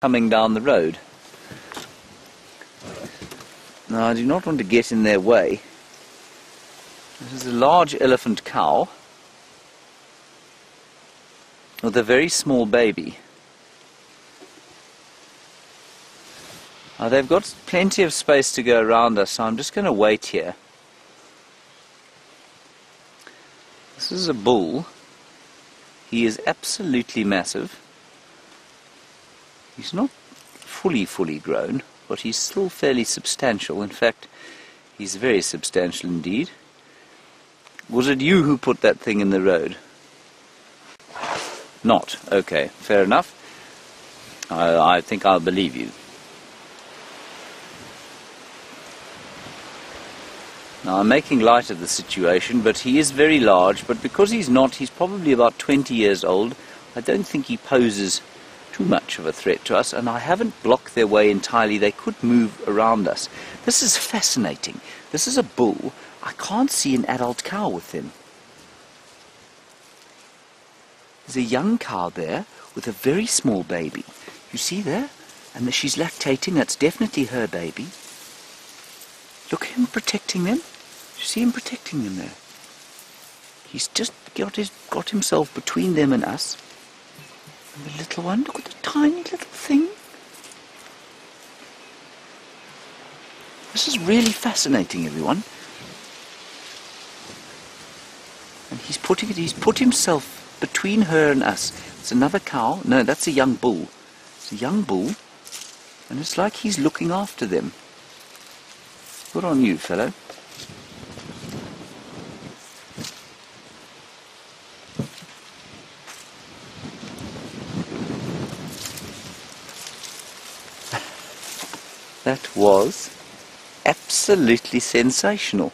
coming down the road. Now, I do not want to get in their way. This is a large elephant cow with a very small baby. They've got plenty of space to go around us, so I'm just going to wait here. This is a bull. He is absolutely massive. He's not fully, fully grown, but he's still fairly substantial. In fact, he's very substantial indeed. Was it you who put that thing in the road? Not. Okay, fair enough. I, I think I'll believe you. Now I'm making light of the situation, but he is very large, but because he's not, he's probably about 20 years old, I don't think he poses too much of a threat to us, and I haven't blocked their way entirely. They could move around us. This is fascinating. This is a bull. I can't see an adult cow with them. There's a young cow there with a very small baby. You see there? And she's lactating. That's definitely her baby. Look at him protecting them. You see him protecting them there. He's just got, his, got himself between them and us. And the little one, look at the tiny little thing. This is really fascinating, everyone. And he's putting it, he's put himself between her and us. It's another cow. No, that's a young bull. It's a young bull. And it's like he's looking after them. Good on you, fellow. That was absolutely sensational.